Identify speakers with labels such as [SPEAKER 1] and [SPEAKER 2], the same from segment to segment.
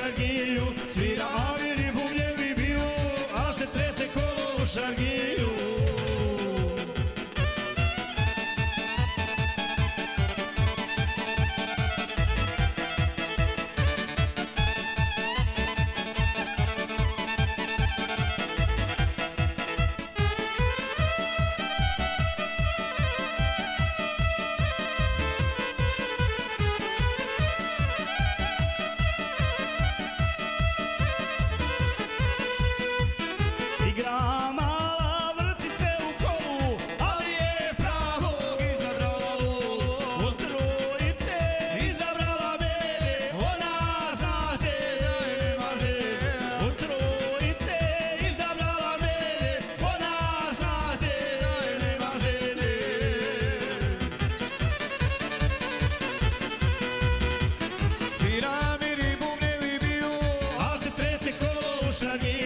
[SPEAKER 1] šargilju. Svira avir i bumljevi A se trese kolo u šargilju. Shani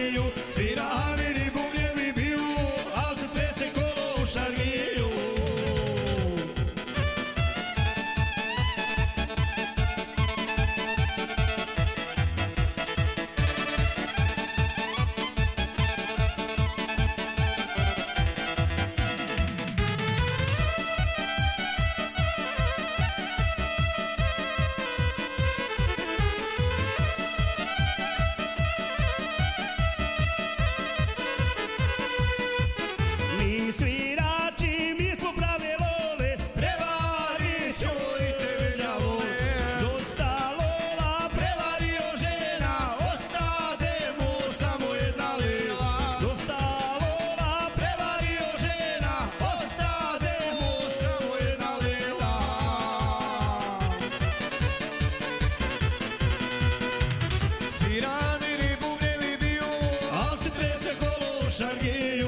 [SPEAKER 1] Svira mi ribu, gdje bi bio, a se trese kolo šargiju.